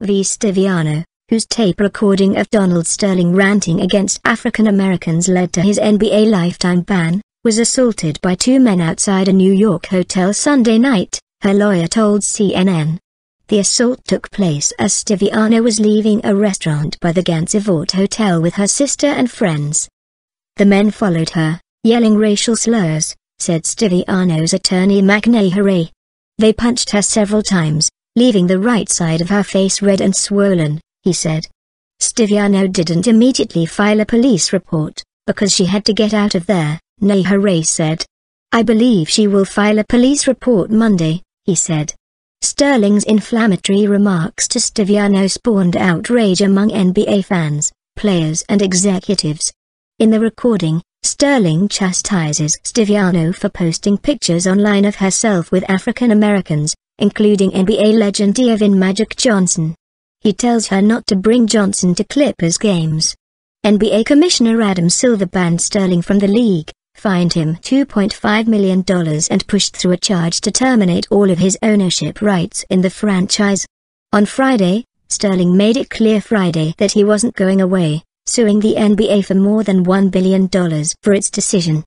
v. Stiviano, whose tape recording of Donald Sterling ranting against African Americans led to his NBA lifetime ban, was assaulted by two men outside a New York hotel Sunday night, her lawyer told CNN. The assault took place as Stiviano was leaving a restaurant by the Gansevoort Hotel with her sister and friends. The men followed her, yelling racial slurs, said Stiviano's attorney Nehoray. They punched her several times, leaving the right side of her face red and swollen, he said. Stiviano didn't immediately file a police report, because she had to get out of there, Nehoray said. I believe she will file a police report Monday, he said. Sterling's inflammatory remarks to Stiviano spawned outrage among NBA fans, players and executives. In the recording, Sterling chastises Stiviano for posting pictures online of herself with African Americans, including NBA legend Earvin Magic Johnson. He tells her not to bring Johnson to Clippers games. NBA Commissioner Adam Silver banned Sterling from the league, fined him $2.5 million and pushed through a charge to terminate all of his ownership rights in the franchise. On Friday, Sterling made it clear Friday that he wasn't going away, suing the NBA for more than $1 billion for its decision.